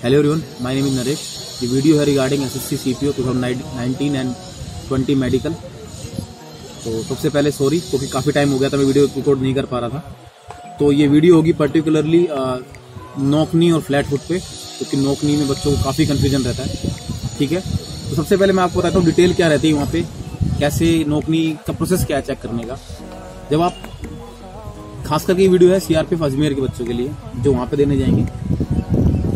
Hello everyone, my name is Naresh. The video है regarding SSC CPO 2019 and 20 medical तो सबसे पहले sorry क्योंकि काफ़ी टाइम हो गया था मैं वीडियो रिकॉर्ड नहीं कर पा रहा था। तो ये वीडियो होगी पर्टिकुलरली नोकनी और फ्लैट फुट पे क्योंकि तो नोकनी में बच्चों को काफ़ी कन्फ्यूज़न रहता है। ठीक है? तो सबसे पहले मैं आपको बताता हूँ डिटेल क्या रहती है वहाँ पे कैसे नोकनी का प्रोसेस क्या है चेक करने का। जब आप खास करके ये वीडियो है सीआरपीएफ अजमेर के बच्चों के लिए जो वहाँ पे देने जाएँगे।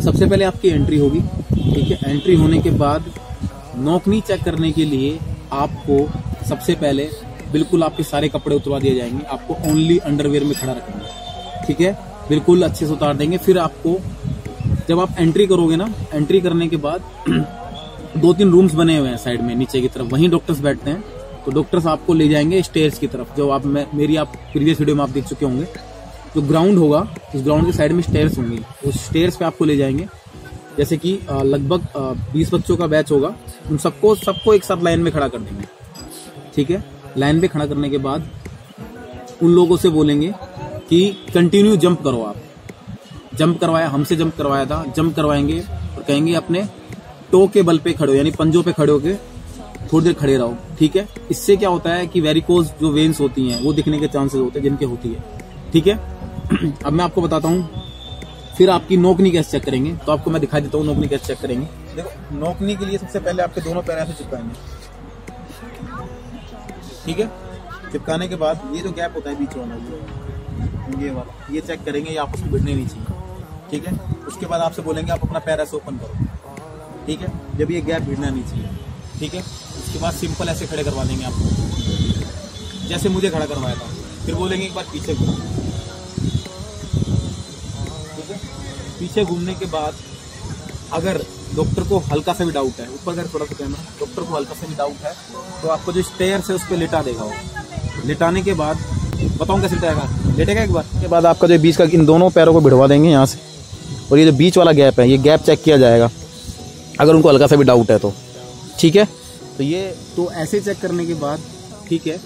सबसे पहले आपकी एंट्री होगी, ठीक है? एंट्री होने के बाद नौकरी चेक करने के लिए आपको सबसे पहले बिल्कुल आपके सारे कपड़े उतरवा दिए जाएँगे, आपको ओनली अंडरवेयर में खड़ा रखेंगे ठीक है? बिल्कुल अच्छे से उतार देंगे, फिर आपको जब आप एंट्री करोगे ना एंट्री करने के बाद दो तीन रूम्स बने हुए हैं साइड में, नीचे की तरफ़, वहीं डॉक्टर्स बैठते हैं तो डॉक्टर्स आपको ले जाएँगे स्टेयर्स की तरफ़, जो आप मेरी आप प्रीवियस वीडियो में आप देख चुके होंगे। जो ग्राउंड होगा, उस ग्राउंड के साइड में स्टेयर्स होंगी। उस स्टेयर्स पे आपको ले जाएँगे। जैसे कि लगभग बीस बच्चों का बैच होगा। उन सबको सबको एक साथ लाइन में खड़ा कर देंगे। ठीक है? लाइन में खड़ा करने के बाद, उन लोगों से बोलेंगे कि कंटिन्यू जंप करो आप। जंप करवाया, हमसे जंप करवाया था। जंप करवाएँगे और कहेंगे, अपने टो के बल पे खड़े हो, यानी पंजों पे खड़े होके थोड़ी देर खड़े रहो। ठीक है? इससे क्या होता है कि वेरिकोज जो वेन्स होती हैं, वो दिखने के चांसेस होते हैं, जिनके होती है। ठीक है? अब मैं आपको बताता हूँ, फिर आपकी नोकनी कैसे चेक करेंगे? तो आपको मैं दिखा देता हूँ नोकनी कैसे चेक करेंगे। देखो, नोकनी के लिए सबसे पहले आपके दोनों पैर ऐसे चिपकाएँगे। ठीक है? चिपकाने के बाद ये जो गैप होता है बीच वाला, ये वाला, ये चेक करेंगे, ये आपस में भिड़ने नहीं चाहिए। ठीक है? उसके बाद आपसे बोलेंगे, आप अपना पैर ऐसे ओपन करो। ठीक है? जब ये गैप भिड़ना नहीं चाहिए। ठीक है? उसके बाद सिंपल ऐसे खड़े करवा देंगे आपको। जैसे मुझे खड़ा करवाया था। फिर बोलेंगे एक बार पीछे घूमो। पीछे घूमने के बाद अगर डॉक्टर को हल्का सा भी डाउट है ऊपर अगर थोड़ा सा कैमरा डॉक्टर को हल्का सा भी डाउट है तो आपको जो स्टेयर है उस पर लेटा देगा वो। लिटाने के बाद बताऊँ कैसे लिटाएगा लेटेगा एक बार? के बाद आपका जो बीच का इन दोनों पैरों को भिड़वा देंगे यहाँ से। और ये जो बीच वाला गैप है ये गैप चेक किया जाएगा अगर उनको हल्का सा भी डाउट है तो। ठीक है? तो ये तो ऐसे चेक करने के बाद ठीक है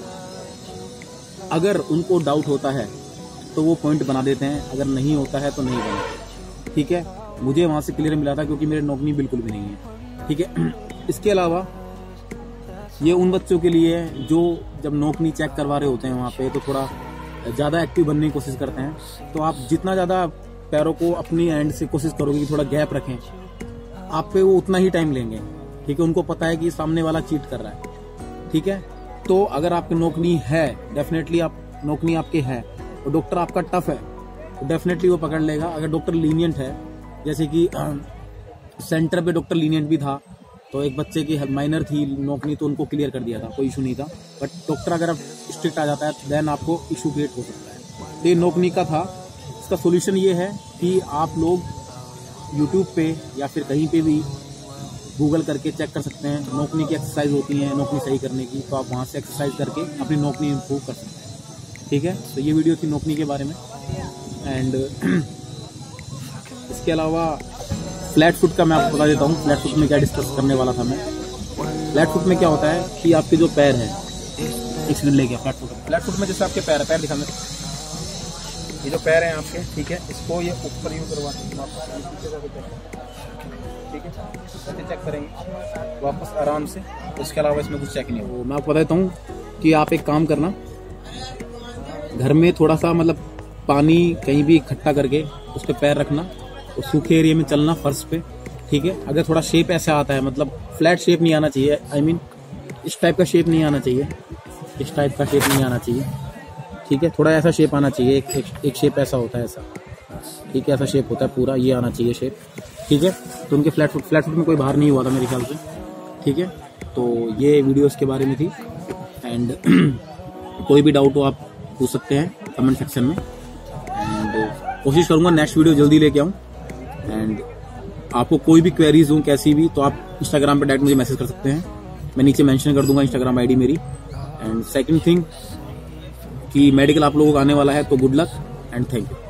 अगर उनको डाउट होता है तो वो पॉइंट बना देते हैं अगर नहीं होता है तो नहीं बना। ठीक है? मुझे वहाँ से क्लियर मिला था क्योंकि मेरे नौकरी बिल्कुल भी नहीं है। ठीक है? इसके अलावा, ये उन बच्चों के लिए है जो जब नौकरी चेक करवा रहे होते हैं वहाँ पे तो थोड़ा ज़्यादा एक्टिव बनने की कोशिश करते हैं। तो आप जितना ज़्यादा पैरों को अपनी एंड से कोशिश करोगे कि थोड़ा गैप रखें, आप पे वो उतना ही टाइम लेंगे। ठीक है? उनको पता है कि सामने वाला चीट कर रहा है। ठीक है? तो अगर आपकी नौकरी है डेफिनेटली आप, नौकरी आपके है, और डॉक्टर आपका टफ है तो डेफिनेटली वो पकड़ लेगा। अगर डॉक्टर लीनियंट है, जैसे कि, सेंटर पे डॉक्टर लीनियंट भी था तो एक बच्चे की माइनर थी, नौकरी तो उनको क्लियर कर दिया था, कोई इशू नहीं था। बट डॉक्टर अगर अब स्ट्रिक्ट आ जाता है तो देन आपको इशू क्रिएट हो सकता है। तो ये नौकरी का था। इसका सोल्यूशन ये है कि आप लोग यूट्यूब पे या फिर कहीं पे भी गूगल करके चेक कर सकते हैं, नौकरी की एक्सरसाइज होती है, नौकरी सही करने की तो आप वहाँ से एक्सरसाइज करके अपनी नौकरी इम्प्रूव कर सकते हैं। ठीक है? तो ये वीडियो थी नौकरी के बारे में। एंड इसके अलावा फ्लैट फुट का मैं आपको बता देता हूँ। फ्लैट फुट में क्या डिस्कस करने वाला था मैं। फ्लैट फुट में क्या होता है कि आपके जो पैर है, एक सेकंड ले गया फ्लैट फुट फ्लैट फुट में जैसे आपके पैर है, पैर दिखाने ये जो पैर हैं आपके, ठीक है, इसको ये ऊपर यू करवा ठीक है चेक करेंगे। वापस आराम से। उसके अलावा इसमें कुछ चेक नहीं हो मैं आपको बता देता हूँ कि आप एक काम करना। घर में थोड़ा सा मतलब पानी कहीं भी इकट्ठा करके उस पर पैर रखना और सूखे एरिया में चलना फर्श पे ठीक है? अगर थोड़ा शेप ऐसा आता है मतलब फ्लैट शेप नहीं आना चाहिए आई I मीन mean, इस टाइप का शेप नहीं आना चाहिए इस टाइप का शेप नहीं आना चाहिए ठीक है? थोड़ा ऐसा शेप आना चाहिए एक, एक, एक शेप ऐसा होता है ऐसा ठीक है? ऐसा शेप होता है पूरा ये आना चाहिए शेप ठीक है? तो उनके फ्लैट फुट फ्लैट फुट में कोई बाहर नहीं हुआ था मेरे ख्याल से ठीक है? तो ये वीडियो इसके बारे में थी एंड कोई भी डाउट हो आप पूछ सकते हैं कमेंट सेक्शन में। कोशिश करूँगा नेक्स्ट वीडियो जल्दी लेके आऊँ। एंड आपको कोई भी क्वेरीज हो, कैसी भी तो आप इंस्टाग्राम पर डायरेक्ट मुझे मैसेज कर सकते हैं। मैं नीचे मैंशन कर दूँगा इंस्टाग्राम आईडी मेरी। एंड सेकेंड थिंग कि मेडिकल आप लोगों को आने वाला है तो good luck and thank you